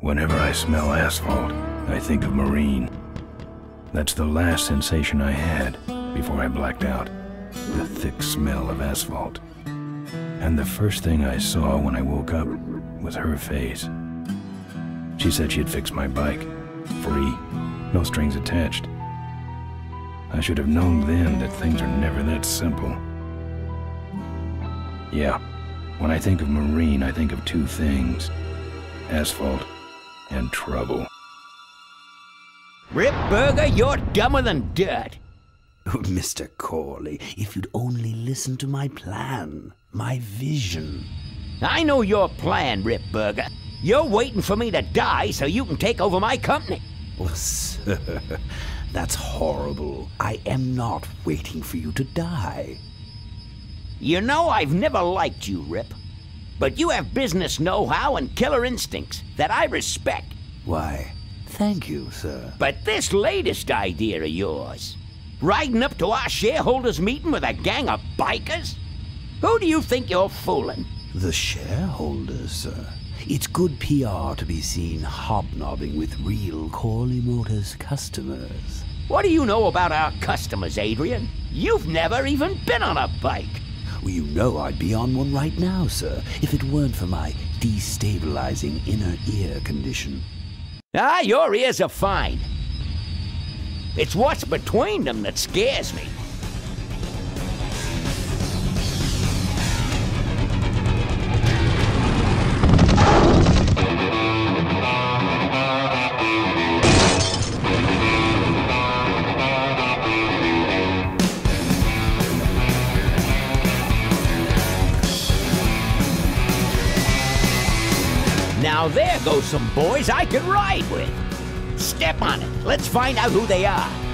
Whenever I smell asphalt, I think of Maureen. That's the last sensation I had before I blacked out. The thick smell of asphalt. And the first thing I saw when I woke up was her face. She said she'd fixed my bike. Free. No strings attached. I should have known then that things are never that simple. Yeah, when I think of Maureen, I think of two things. Asphalt and trouble. Rip Burger, you're dumber than dirt. Oh, Mr. Corley, if you'd only listen to my plan, my vision. I know your plan, Rip Burger. You're waiting for me to die so you can take over my company. Oh, sir, that's horrible. I am not waiting for you to die. You know I've never liked you, Rip. But you have business know-how and killer instincts that I respect. Why, thank you, sir. But this latest idea of yours, riding up to our shareholders' meeting with a gang of bikers? Who do you think you're fooling? The shareholders, sir. It's good PR to be seen hobnobbing with real Corley Motors customers. What do you know about our customers, Adrian? You've never even been on a bike. Well, you know I'd be on one right now, sir, if it weren't for my destabilizing inner ear condition. Ah, your ears are fine. It's what's between them that scares me. Now there go some boys I can ride with. Step on it. Let's find out who they are.